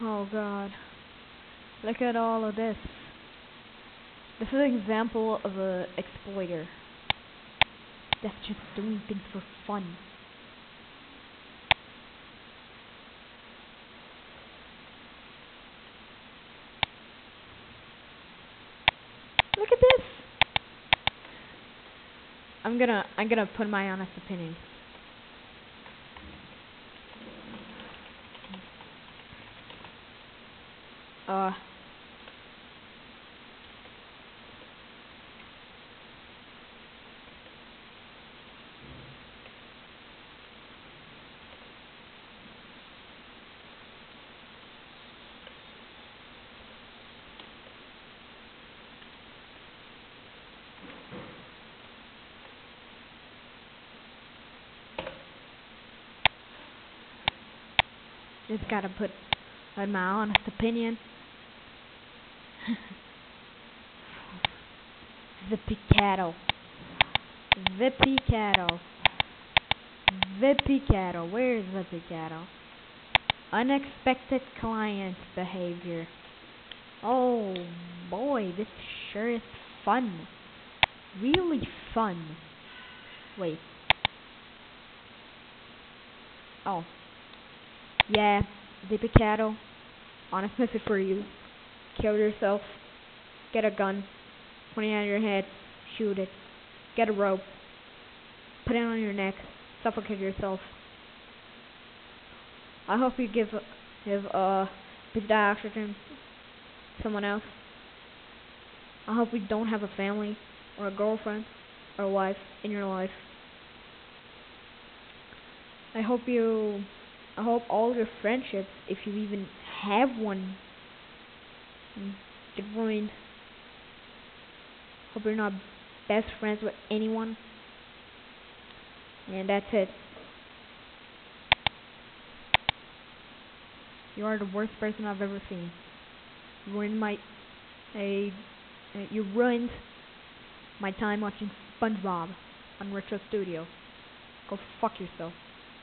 Oh god. Look at all of this. This is an example of a exploiter. That's just doing things for fun. Look at this. I'm gonna I'm gonna put my honest opinion. Uh just gotta put put my honest opinion. The Picado. The Picado. The Picado. Where is the Picado? Unexpected client behavior. Oh boy, this sure is fun. Really fun. Wait. Oh. Yeah, ZippyCatto. Honest message for you. Kill yourself. Get a gun. Point it at your head. Shoot it. Get a rope. Put it on your neck. Suffocate yourself. I hope you give give uh breathe oxygen to someone else. I hope you don't have a family or a girlfriend or a wife in your life. I hope you I hope all your friendships, if you even have one, ruined. Hope you're not best friends with anyone. And that's it. You are the worst person I've ever seen. You ruined my, a, you ruined my time watching SpongeBob on Retro Studio. Go fuck yourself.